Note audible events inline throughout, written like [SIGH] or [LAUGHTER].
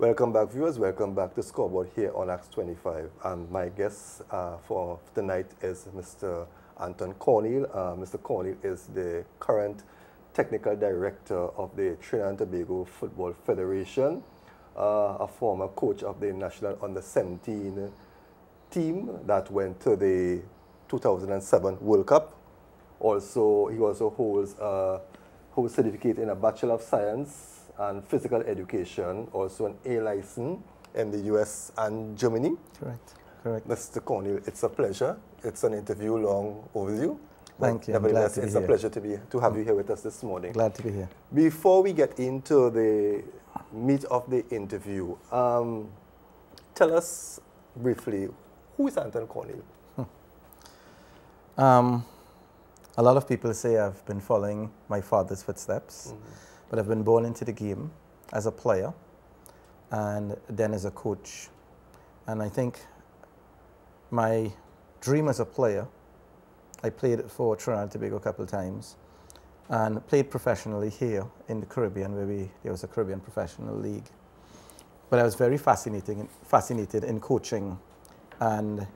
Welcome back, viewers. Welcome back to Scoreboard here on Acts 25. And my guest uh, for tonight is Mr. Anton Corneal. Uh, Mr. Corneal is the current technical director of the Trinidad and Tobago Football Federation, uh, a former coach of the national under 17 team that went to the 2007 World Cup. Also, he also holds a holds certificate in a Bachelor of Science and physical education, also an A license in the US and Germany. Correct, correct. Mr. Corneal, it's a pleasure. It's an interview long overdue. Thank you. Nevertheless, it's a pleasure to, be, to have you here with us this morning. Glad to be here. Before we get into the meat of the interview, um, tell us briefly who is Anton Corneal? Hmm. Um, a lot of people say I've been following my father's footsteps. Mm -hmm. But I've been born into the game as a player and then as a coach. And I think my dream as a player, I played for Trinidad and Tobago a couple of times and played professionally here in the Caribbean where we, there was a Caribbean professional league. But I was very fascinating, fascinated in coaching and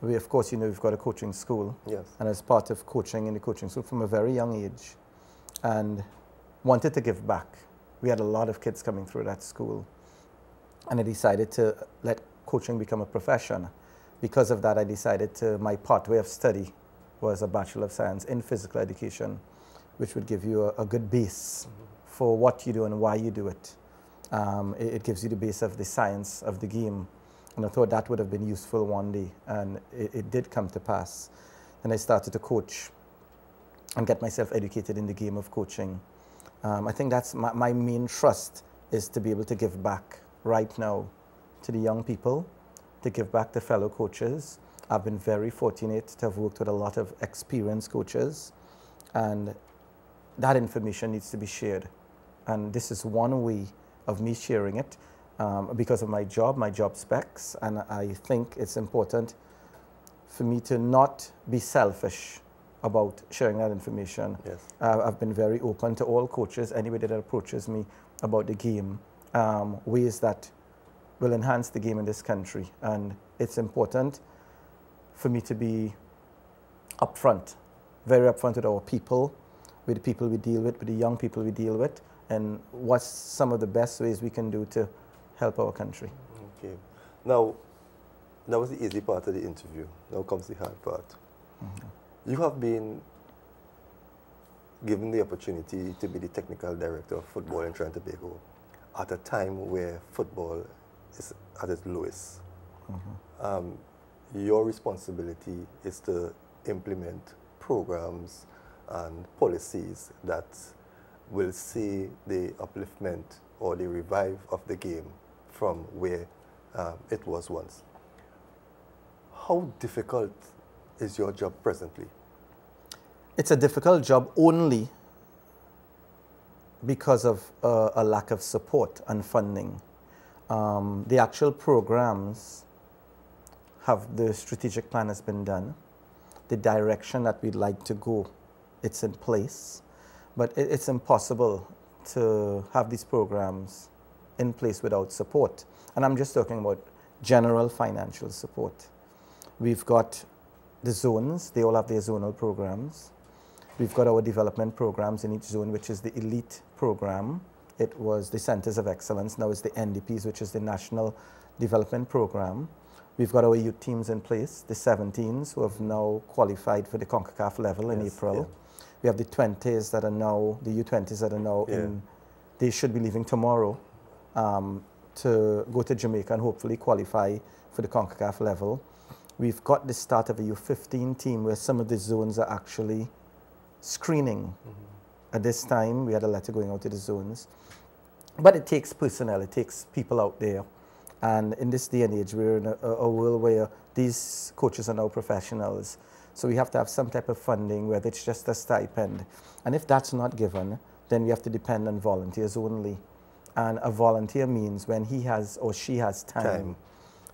we, of course, you know, we've got a coaching school. Yes. And as part of coaching in the coaching school from a very young age. And wanted to give back. We had a lot of kids coming through that school. And I decided to let coaching become a profession. Because of that, I decided to, my pathway of study was a Bachelor of Science in Physical Education, which would give you a, a good base mm -hmm. for what you do and why you do it. Um, it. it. gives you the base of the science of the game. And I thought that would have been useful one day, and it, it did come to pass. And I started to coach and get myself educated in the game of coaching. Um, I think that's my, my main trust is to be able to give back right now to the young people, to give back to fellow coaches. I've been very fortunate to have worked with a lot of experienced coaches, and that information needs to be shared. And this is one way of me sharing it um, because of my job, my job specs, and I think it's important for me to not be selfish about sharing that information. Yes. Uh, I've been very open to all coaches, anybody that approaches me about the game, um, ways that will enhance the game in this country. And it's important for me to be upfront, very upfront with our people, with the people we deal with, with the young people we deal with, and what's some of the best ways we can do to help our country. Okay. Now, that was the easy part of the interview. Now comes the hard part. Mm -hmm. You have been given the opportunity to be the technical director of football in Trinidad and Tobago at a time where football is at its lowest. Mm -hmm. um, your responsibility is to implement programs and policies that will see the upliftment or the revive of the game from where um, it was once. How difficult is your job presently? It's a difficult job only because of uh, a lack of support and funding. Um, the actual programs have the strategic plan has been done. The direction that we'd like to go, it's in place. But it, it's impossible to have these programs in place without support. And I'm just talking about general financial support. We've got the zones, they all have their zonal programs. We've got our development programs in each zone, which is the elite program. It was the centers of excellence. Now it's the NDPs, which is the national development program. We've got our youth teams in place, the 17s who have now qualified for the CONCACAF level in April. Yeah. We have the 20s that are now, the U20s that are now yeah. in, they should be leaving tomorrow um, to go to Jamaica and hopefully qualify for the CONCACAF level. We've got the start of a U15 team where some of the zones are actually screening. Mm -hmm. At this time, we had a letter going out to the zones. But it takes personnel, it takes people out there. And in this day and age, we're in a, a world where these coaches are now professionals. So we have to have some type of funding, whether it's just a stipend. And if that's not given, then we have to depend on volunteers only. And a volunteer means when he has or she has time. time.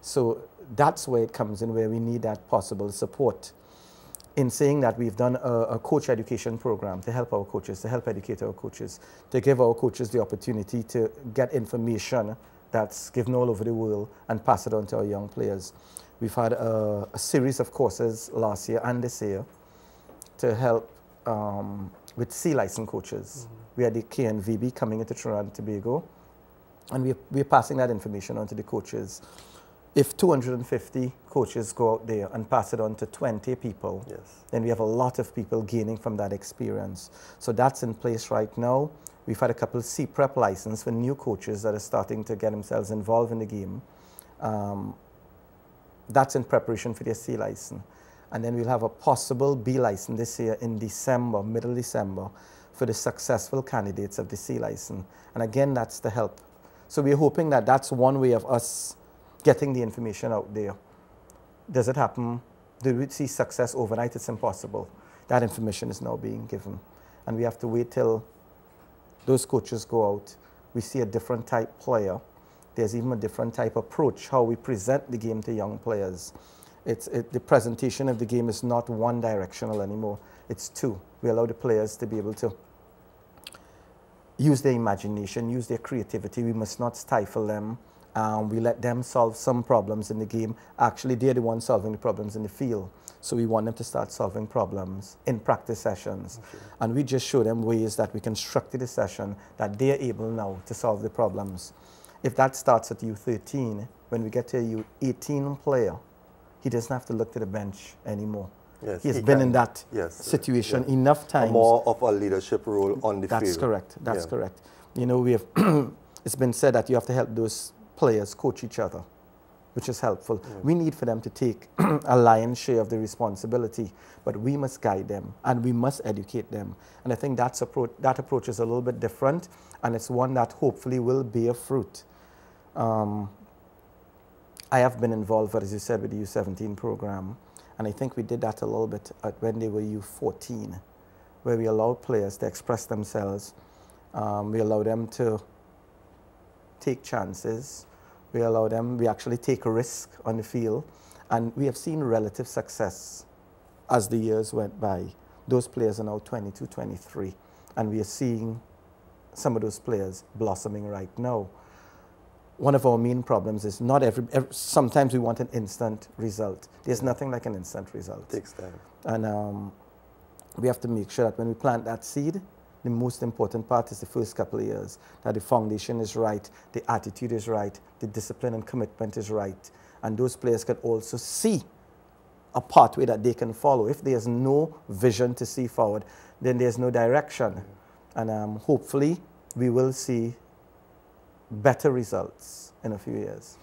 So that's where it comes in, where we need that possible support. In saying that, we've done a, a, coach education program to help our coaches, to help educate our coaches, to give our coaches the opportunity to get information that's given all over the world and pass it on to our young players. We've had a, a series of courses last year and this year to help um, with C license coaches. Mm -hmm. We had the KNVB coming into Trinidad and Tobago, and we're, we're passing that information on to the coaches. If 250 coaches go out there and pass it on to 20 people, yes. then we have a lot of people gaining from that experience. So that's in place right now. We've had a couple of C-Prep license for new coaches that are starting to get themselves involved in the game. Um, that's in preparation for their C license. And then we'll have a possible B license this year in December, middle December, for the successful candidates of the C license. And again, that's the help. So we're hoping that that's one way of us getting the information out there. Does it happen? Do we see success overnight? It's impossible. That information is now being given. And we have to wait till those coaches go out, we see a different type player. There's even a different type approach, how we present the game to young players. It's, it, the presentation of the game is not one directional anymore, it's two. We allow the players to be able to use their imagination, use their creativity. We must not stifle them. Um, we let them solve some problems in the game. Actually, they're the ones solving the problems in the field. So we want them to start solving problems in practice sessions. Okay. And we just show them ways that we can structure the session that they're able now to solve the problems. If that starts at U13, when we get to a U18 player, he doesn't have to look to the bench anymore. Yes, He's he been can. in that yes, situation yeah. enough times. more of a leadership role on the That's field. That's correct. That's yeah. correct. You know, we have [CLEARS THROAT] it's been said that you have to help those players coach each other which is helpful. Mm. We need for them to take [CLEARS THROAT] a lion's share of the responsibility, but we must guide them and we must educate them. And I think that's appro that approach is a little bit different, and it's one that hopefully will bear fruit. Um, I have been involved, as you said, with the U17 program, and I think we did that a little bit when they were U14, where we allowed players to express themselves. Um, we allow them to take chances we allow them, we actually take a risk on the field, and we have seen relative success as the years went by. Those players are now 22, 23, and we are seeing some of those players blossoming right now. One of our main problems is not every, every sometimes we want an instant result. There's nothing like an instant result. It takes time. And um, we have to make sure that when we plant that seed, the most important part is the first couple of years, that the foundation is right, the attitude is right, the discipline and commitment is right. And those players can also see a pathway that they can follow. If there's no vision to see forward, then there's no direction. And um, hopefully, we will see better results in a few years.